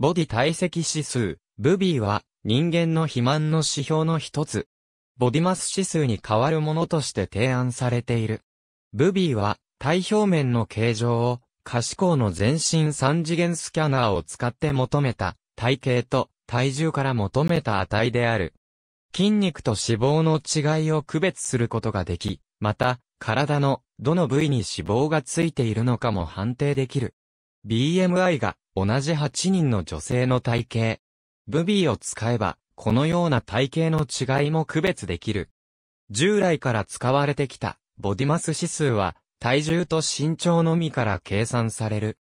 ボディ体積指数、ブビーは人間の肥満の指標の一つ。ボディマス指数に変わるものとして提案されている。ブビーは体表面の形状を可視光の全身3次元スキャナーを使って求めた体型と体重から求めた値である。筋肉と脂肪の違いを区別することができ、また、体のどの部位に脂肪がついているのかも判定できる。BMI が同じ8人の女性の体型。ブビーを使えば、このような体型の違いも区別できる。従来から使われてきたボディマス指数は体重と身長のみから計算される。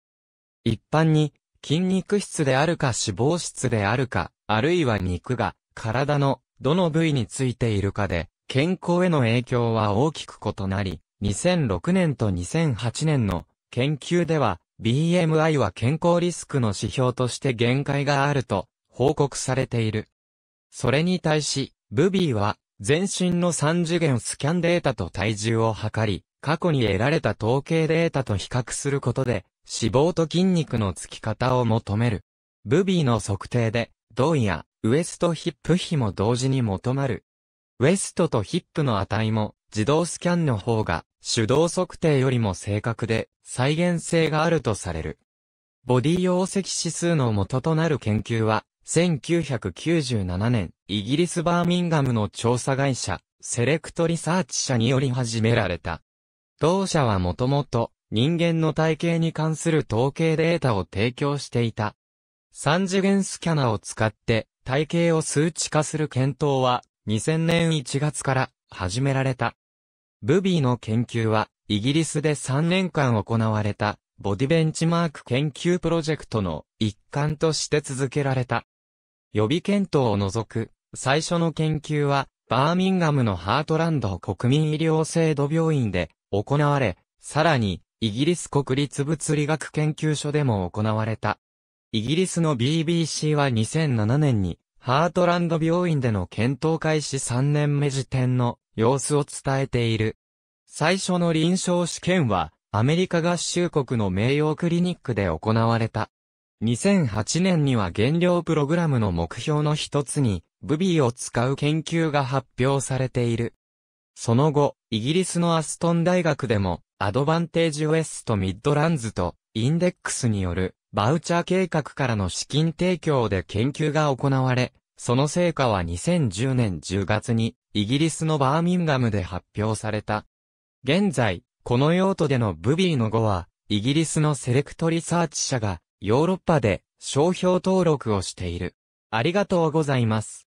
一般に筋肉質であるか脂肪質であるか、あるいは肉が体のどの部位についているかで健康への影響は大きく異なり、2006年と2008年の研究では BMI は健康リスクの指標として限界があると報告されている。それに対し、ブビーは全身の3次元スキャンデータと体重を測り、過去に得られた統計データと比較することで、脂肪と筋肉のつき方を求める。ブビーの測定で、胴やウエストヒップ比も同時に求まる。ウエストとヒップの値も自動スキャンの方が手動測定よりも正確で再現性があるとされる。ボディ容積指数の元となる研究は1997年、イギリスバーミンガムの調査会社、セレクトリサーチ社により始められた。同社はもともと人間の体型に関する統計データを提供していた。三次元スキャナを使って体型を数値化する検討は2000年1月から始められた。ブビーの研究はイギリスで3年間行われたボディベンチマーク研究プロジェクトの一環として続けられた。予備検討を除く最初の研究はバーミンガムのハートランド国民医療制度病院で行われ、さらに、イギリス国立物理学研究所でも行われた。イギリスの BBC は2007年に、ハートランド病院での検討開始3年目時点の様子を伝えている。最初の臨床試験は、アメリカ合衆国の名誉クリニックで行われた。2008年には減量プログラムの目標の一つに、ブビーを使う研究が発表されている。その後、イギリスのアストン大学でも、アドバンテージウエストミッドランズとインデックスによるバウチャー計画からの資金提供で研究が行われ、その成果は2010年10月にイギリスのバーミンガムで発表された。現在、この用途でのブビーの語は、イギリスのセレクトリサーチ社がヨーロッパで商標登録をしている。ありがとうございます。